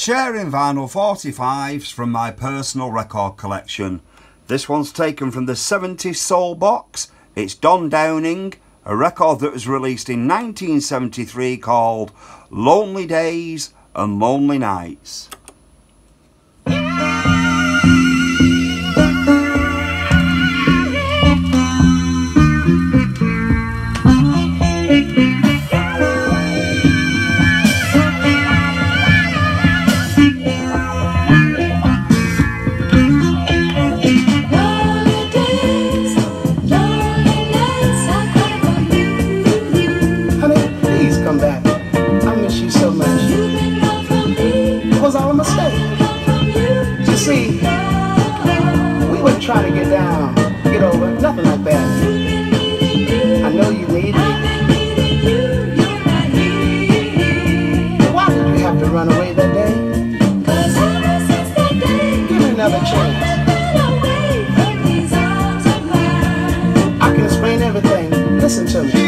Sharing vinyl 45s from my personal record collection. This one's taken from the 70s Soul box. It's Don Downing, a record that was released in 1973 called Lonely Days and Lonely Nights. Trying to get down, get over, nothing like that. I know you need me. Why did you have to run away that day? Give me another chance. I can explain everything. Listen to me.